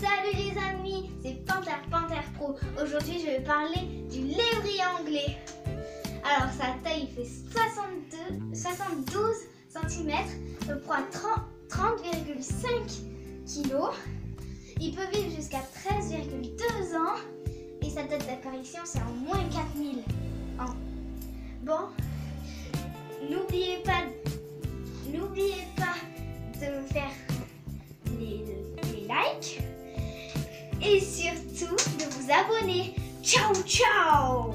Salut les amis, c'est Panther Panther Pro. Aujourd'hui, je vais parler du lévrier anglais. Alors, sa taille fait 62, 72 cm, le poids 30,5 kg. Il peut vivre jusqu'à 13,2 ans et sa date d'apparition, c'est en moins 4000 ans. Bon, n'oubliez pas, et surtout de vous abonner. Ciao, ciao